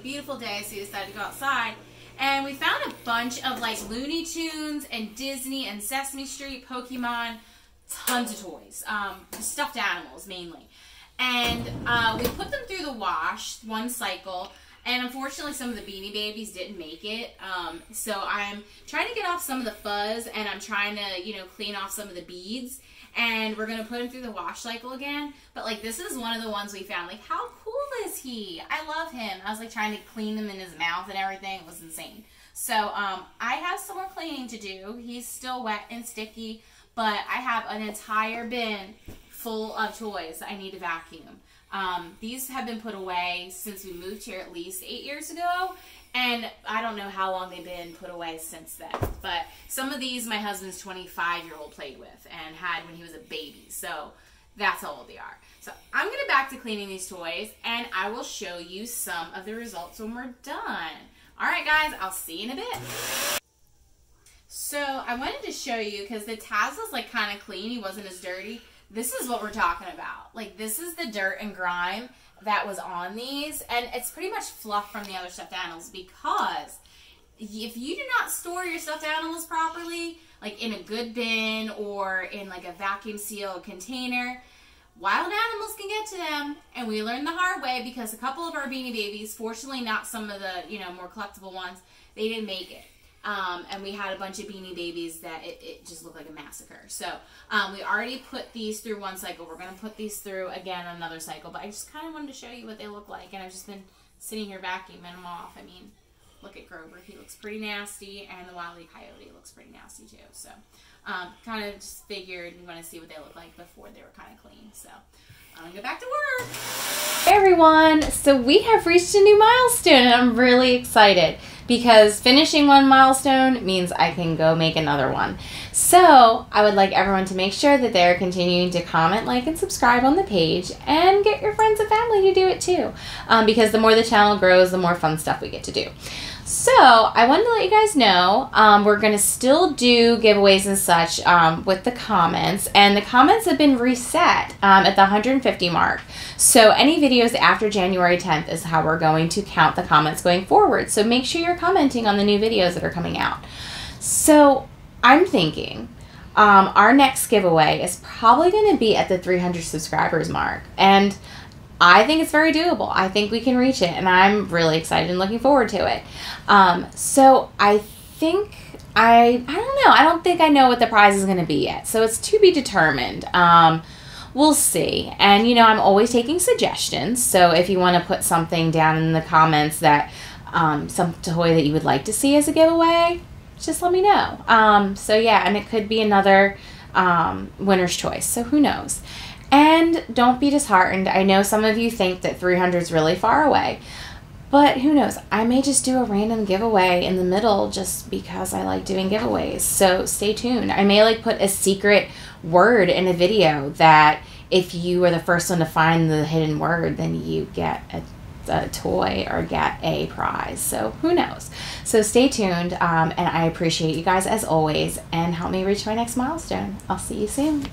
beautiful day, so we decided to go outside. And we found a bunch of like Looney Tunes and Disney and Sesame Street, Pokemon, tons of toys, um, stuffed animals mainly. And uh, we put them through the wash, one cycle. And unfortunately, some of the Beanie Babies didn't make it. Um, so I'm trying to get off some of the fuzz and I'm trying to, you know, clean off some of the beads. And we're going to put them through the wash cycle again. But, like, this is one of the ones we found. Like, how cool is he? I love him. I was, like, trying to clean him in his mouth and everything. It was insane. So, um, I have some more cleaning to do. He's still wet and sticky. But I have an entire bin full of toys I need to vacuum. Um, these have been put away since we moved here at least eight years ago. And I don't know how long they've been put away since then. But some of these my husband's 25 year old played with and had when he was a baby. So that's how old they are. So I'm going to back to cleaning these toys and I will show you some of the results when we're done. All right, guys, I'll see you in a bit. So I wanted to show you because the Taz was like kind of clean. He wasn't as dirty this is what we're talking about. Like, this is the dirt and grime that was on these, and it's pretty much fluff from the other stuffed animals because if you do not store your stuffed animals properly, like in a good bin or in like a vacuum sealed container, wild animals can get to them. And we learned the hard way because a couple of our beanie babies, fortunately not some of the, you know, more collectible ones, they didn't make it. Um, and we had a bunch of beanie babies that it, it just looked like a massacre. So um, we already put these through one cycle. We're going to put these through again another cycle. But I just kind of wanted to show you what they look like. And I've just been sitting here vacuuming them off. I mean, look at Grover. He looks pretty nasty. And the Wile E. Coyote looks pretty nasty too. So um, kind of just figured you want to see what they look like before they were kind of clean. So I'm going to go back to work. Hey everyone. So we have reached a new milestone and I'm really excited because finishing one milestone means I can go make another one. So I would like everyone to make sure that they're continuing to comment, like, and subscribe on the page and get your friends and family to do it too. Um, because the more the channel grows, the more fun stuff we get to do. So I wanted to let you guys know um, we're going to still do giveaways and such um, with the comments. And the comments have been reset um, at the 150 mark. So any videos after January 10th is how we're going to count the comments going forward. So make sure you're commenting on the new videos that are coming out. So I'm thinking um, our next giveaway is probably going to be at the 300 subscribers mark. And I think it's very doable. I think we can reach it, and I'm really excited and looking forward to it. Um, so I think I I don't know. I don't think I know what the prize is going to be yet. So it's to be determined. Um, we'll see. And you know, I'm always taking suggestions. So if you want to put something down in the comments that um, some toy that you would like to see as a giveaway, just let me know. Um, so yeah, and it could be another um, winner's choice. So who knows? And don't be disheartened. I know some of you think that 300 is really far away. But who knows? I may just do a random giveaway in the middle just because I like doing giveaways. So stay tuned. I may like put a secret word in a video that if you are the first one to find the hidden word, then you get a, a toy or get a prize. So who knows? So stay tuned. Um, and I appreciate you guys as always and help me reach my next milestone. I'll see you soon.